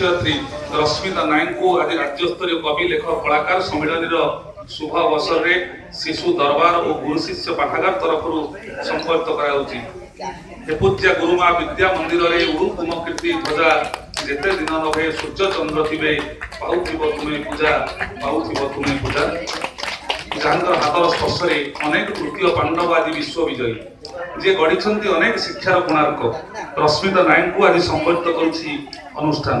ଶିକ୍ଷୟତ୍ରୀ ରଶ୍ମିତା ନାୟକଙ୍କୁ ଆଜି ରାଜ୍ୟସ୍ତରୀୟ କବି ଲେଖକ କଳାକାର ସମ୍ମିଳନୀର ଶୁଭ ଅବସରରେ ଶିଶୁ ଦରବାର ଓ ଗୁରୁ ଶିଷ୍ୟ ପାଠାଗାର ତରଫରୁ ସମ୍ପର୍କିତ କରାଯାଉଛି। ହେ ପୂଜ୍ୟ ଗୁରୁମା ବିଦ୍ୟା ମନ୍ଦିରରେ ଉଡୁ ତୁମ କୀର୍ତ୍ତି ଧ୍ୱଜା ଯେତେ ଦିନ ନଭେ ସୂର୍ଯ୍ୟ ଚନ୍ଦ୍ର ଥିବେ ପାଉଥିବ ତୁମେ ପୂଜା ପାଉଥିବ ତୁମେ ପୂଜା। ଯାହାଙ୍କର ହାତର ସ୍ପର୍ଶରେ ଅନେକ ତୃତୀୟ ପାଣ୍ଡବ ଆଜି ବିଶ୍ୱ ବିଜୟୀ। ଯିଏ ଗଢ଼ିଛନ୍ତି ଅନେକ ଶିକ୍ଷାର କୋଣାର୍କ। ରଶ୍ମିତା ନାୟକଙ୍କୁ ଆଜି ସମ୍ବର୍ଦ୍ଧିତ କରୁଛି ଅନୁଷ୍ଠାନ।